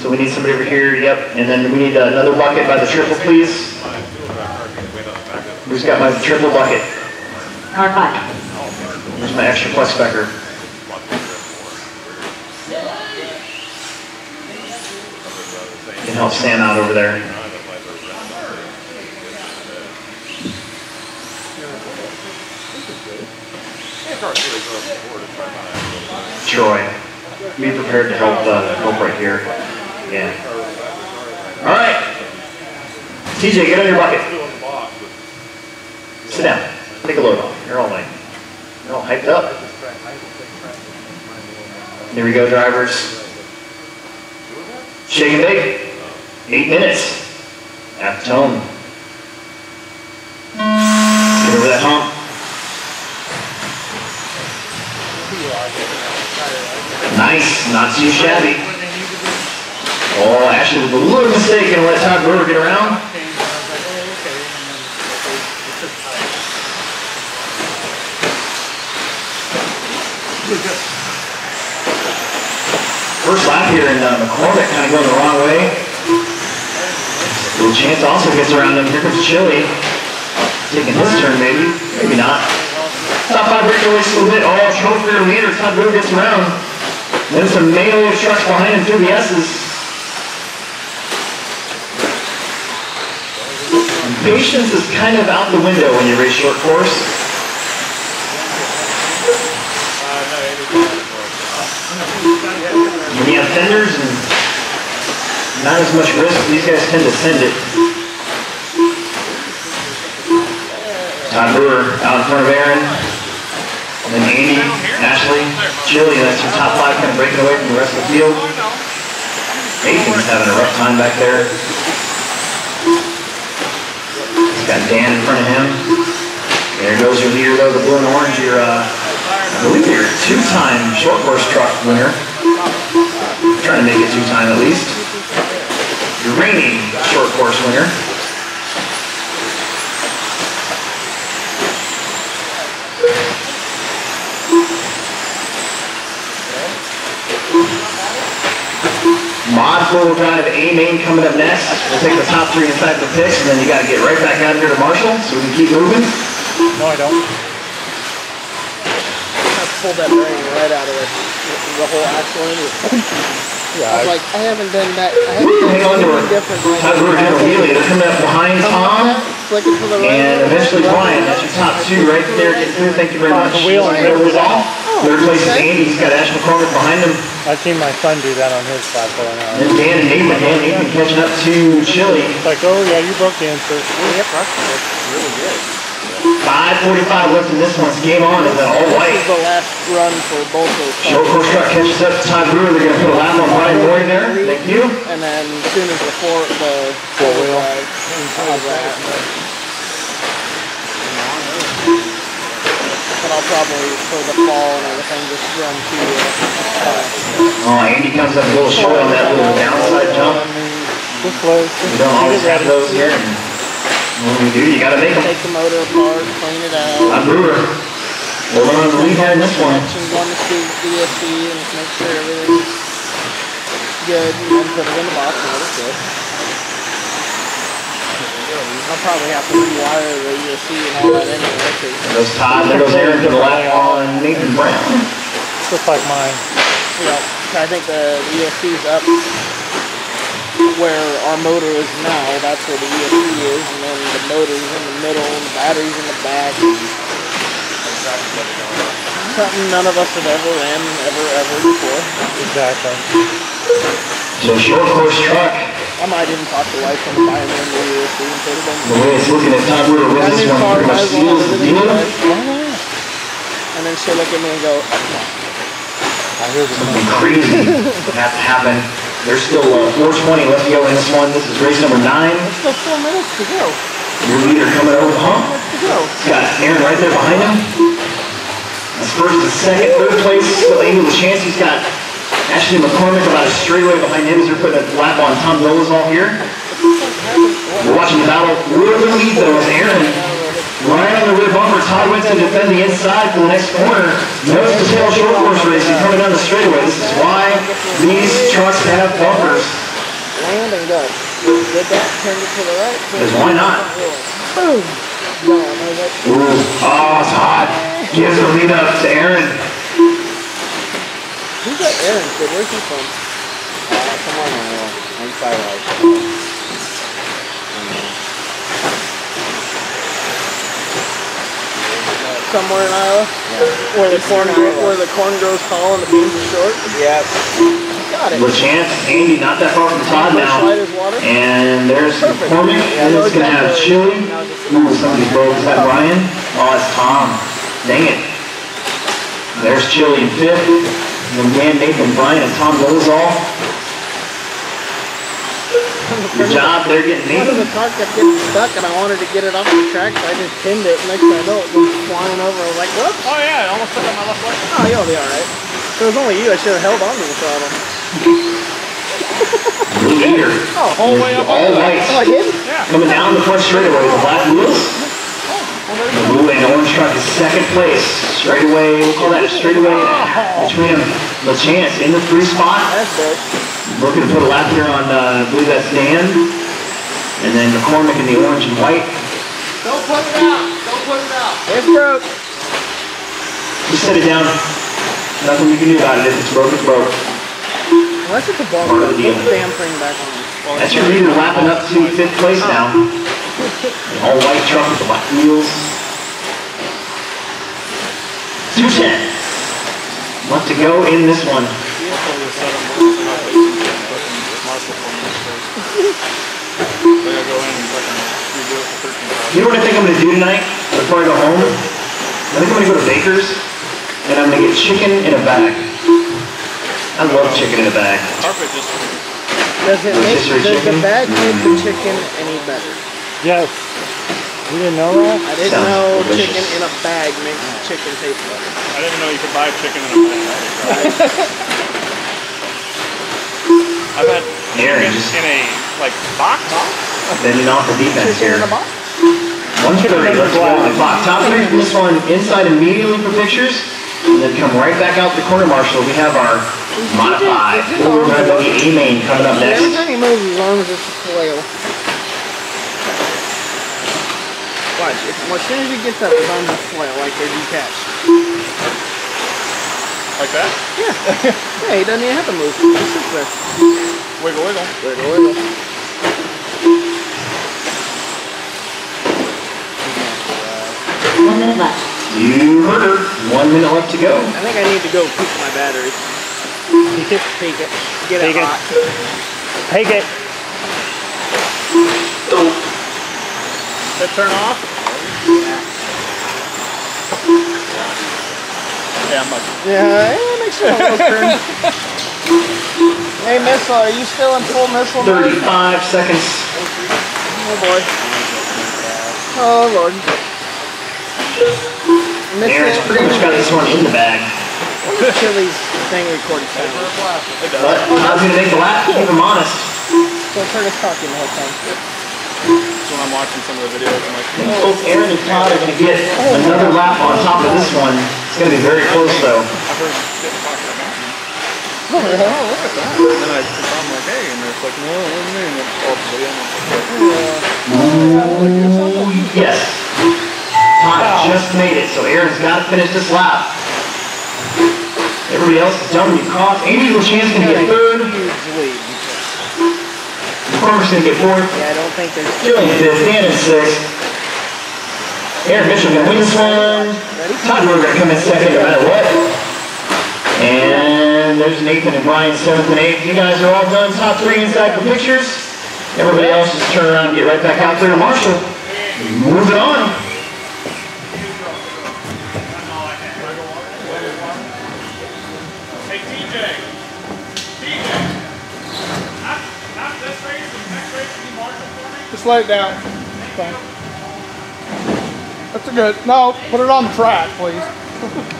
So we need somebody over here, yep, and then we need another bucket by the triple, please. Who's got my triple bucket? Card five. Here's my extra plus specker. Can help Sam out over there. Troy, be prepared to help, uh, help right here. Yeah. All right. TJ, get on your bucket. Sit down. Take a load off. You're all like, you're all hyped up. Here we go, drivers. Shake and bake. Eight minutes. The tone. Get over that hump. Nice, not too shabby. Oh, Ashley was a little mistaken. Let Todd Brewer get around. First lap here in uh, McCormick kind of going the wrong way. Little chance also gets around him. Here comes Chili. Taking his turn maybe. Maybe not. Top five breakaway a little bit. Oh, trophy leader. Todd Brewer gets around. There's some Mayo trucks behind him through the S's. Patience is kind of out the window when you race short course. When you have fenders and not as much risk, these guys tend to send it. Todd Brewer out in front of Aaron. And then Andy, Ashley, Chili, that's your top five kind of breaking away from the rest of the field. Nathan's having a rough time back there. Got Dan in front of him. There goes your leader though, the blue and orange, your, uh, I believe you're two-time short course truck winner. Trying to make it two-time at least. Your reigning short course winner. Four-wheel drive A main coming up next. We'll take the top three inside the picks, and then you got to get right back out here to Marshall so we can keep moving. No, I don't. I pulled that bearing right out of it. The whole axle in it. Yeah, I was like, I haven't done that. I haven't done Hang on to anything it. different. than I Todd did doing a wheelie. They're coming up behind Tom. Flick it to the right. And eventually Brian, that's your top two right there. Get through. Thank you very much. The wheel and There was all. Oh, Third place is okay. Andy. He's got Ash McCormick behind him. I've seen my son do that on his platform now. And Dan and Nathan. Dan and Nathan catching up to Chili. It's like, oh yeah, you broke the insert. Yep, that's really good. 545 left in this one. It's game on. Is that all This is the last run for both those Short cars. course truck catches up to Todd Brewer. They're going to put a lap on Brian Roy there. Thank you. And then as soon as the four, the four wheel drive, I'll have that. But I'll probably, for the fall and everything, just run to, uh, Oh, Andy comes up a little short on that little downside jump. This was. We don't always have those here. And when we do, you got to make them. take the motor apart, clean it out. Todd Brewer. We're on the lead here in this one. On the DSC and make sure everything's good and then put it in the box and let it sit. I'll probably have to rewire the ESC and all that anyway, cause There goes Todd. There goes Aaron to the lap on Nathan Brown. Just like mine. you know, I think the ESC's up where our motor is now, that's where the ESC is, and then the motor's in the middle, and the battery's in the back. Something none of us have ever ran, ever, ever before. Exactly. So short course truck. I might even talk to wife into buying one of the ESC and put it in. The way it's looking at Todd Brewer with Got a this new one car, pretty much might as well seals have the everything deal. right. And then she'll look at me and go, "Oh, no. I hear Something crazy has to happen. There's still uh, 420 left to go in this one. This is race number nine. There's Still four minutes to go. Your leader coming over the hump. Minutes to go. He's got Aaron right there behind him. That's first and second, third place. Still Andy with a chance. He's got Ashley McCormick about a straightaway behind him as they're putting a lap on Tom Lillisall here. We're watching the battle. We're in the lead though as Aaron right on the rear bumper. Todd went to defend the inside for the next corner. Nose to tail short course racing coming down the straightaway. This is why these trucks have bumpers. Landing go. Did that, turned it to the right. Because why not? Boom. Ooh, oh, it's hot. Gives the lead up to Aaron. Who's that Aaron kid? Where's he from? Uh, somewhere in the inside like Somewhere in Iowa? Where the corn grow, where the corn grows tall and the beans are short? yeah. Got it. LaChance, Andy, not that far from Todd Bush now. Light is water? And there's Perfect. McCormick, and it's gonna have Chili. Ooh, somebody's broke. Is that Ryan? Oh, it's Tom. Dang it. There's Chili in fifth. And again, Nathan Bryan and Tom Lozall. Good job, they're getting One of the car kept getting stuck and I wanted to get it off the track, so I just pinned it. Next thing I know, it goes flying over. I was like, whoop. Oh yeah, it almost took on my left leg. Oh, you'll be alright. If it was only you, I should have held on to the throttle. Blue leader. Oh, Whole way up All all the way. white. oh I did? Yeah. Coming down the front straightaway with the black wheels. The blue and orange truck is second place. Straightaway, we'll call that a straightaway between them. LaChance in the three spot. That's good. Looking to put a lap here on, uh, I believe that's Dan. And then McCormick in the orange and white. Don't put it out. Don't put it out. It's broke. Just set it down. Nothing you can do about it. If it's broke, it's broke. Unless it's a bump, Part of put the the damn thing back on. That's your leader lapping up to fifth place now. All white truck with the black wheels. 210. Left to go in this one. You know what I think I'm gonna do tonight? Before I go home? I think I'm gonna go to Baker's and I'm gonna get chicken in a bag. I love chicken in a bag. Does it make, does the bag make the chicken any better? Yes. You didn't know that? I didn't Sounds know delicious. chicken in a bag makes chicken taste better. I didn't know you could buy chicken in a bag. I've had chicken just in a like box. bending off the defense here. in a box? One thirty, let's go on the clock. Top three from this one inside immediately for pictures. And then come right back out the corner marshal. We have our modified four W A main coming up Every next. time he moves his arms, it's a flail. Watch, if, well, as soon as he gets up, his arms will flail like they're detached. Like that? Yeah, yeah, he doesn't even have to move. He just sits there. Wiggle, wiggle. Wiggle, wiggle. One minute left. You heard her. One minute left to go. I think I need to go peek my battery. Take it. Peek it. Get it Peek it. hot. Take it. That turn off? Yeah, I'm like, Yeah, it makes it a little turn. hey, Missile, are you still in full missile mode? Thirty-five seconds. Oh boy. Oh lord. Aaron's pretty much got this one in the bag. Chili's thing recorded sound. But Todd's gonna make the lap. Keep him honest. Don't turn us talking the whole time. That's when I'm watching some of the videos. I'm like, Both Aaron and Todd are gonna get another lap on top of this one. It's gonna be very close though. I've heard shit talking about me. Oh, yeah. Oh, look at that. And then I, I'm like, hey, and it's like, no, what do you mean? Oh, the video. I'm like, oh, yes. Todd just made it, so Aaron's gotta finish this lap. Everybody else is done. You cough. Andy LaChance gonna get third. Lead. Gonna get fourth. Yeah, I don't think there's Jillian fifth. Dan in sixth. Aaron Mitchell gonna win this one. Todd come in second no matter what. And there's Nathan and Brian seventh and eighth. You guys are all done. Top three inside for pictures. Everybody else just turn around and get right back out there to Marshall. Moving on. Hey TJ, TJ, not, not this race, but next race, can you marshal lay it down. Fine. That's a good. No, put it on the track, please.